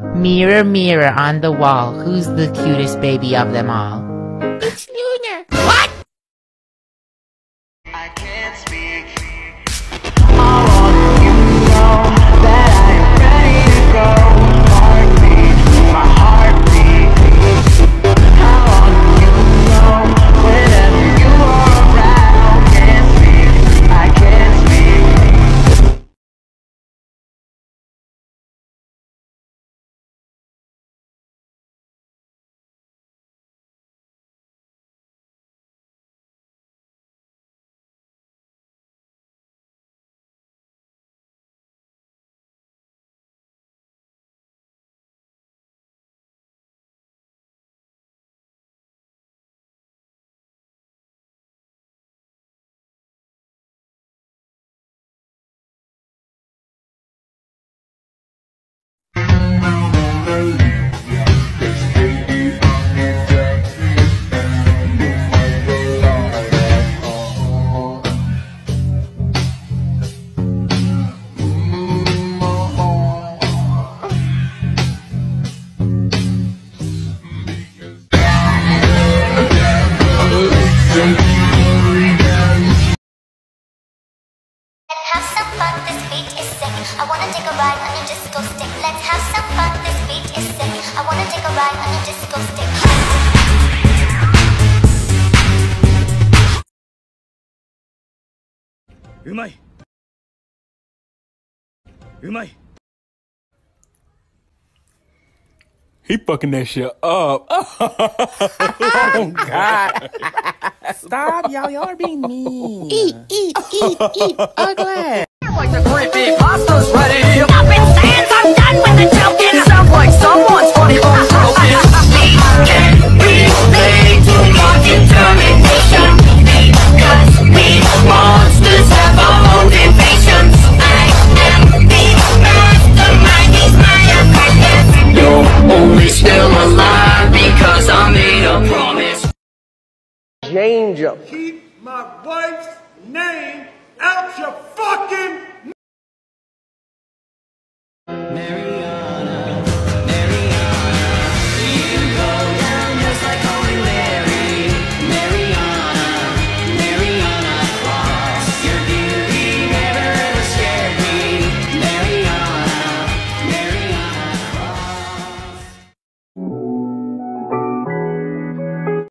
Mirror, mirror on the wall, who's the cutest baby of them all? I wanna take a ride on your disco stick. Let's have some fun, this beat is sick. I wanna take a ride on your disco stick. He fucking that shit up. oh God! Stop, y'all. Y'all are being mean. Eat, eat, eat, eat. Ugly. Like the creepy pasta's ready. Keep my wife's name out your fucking Mary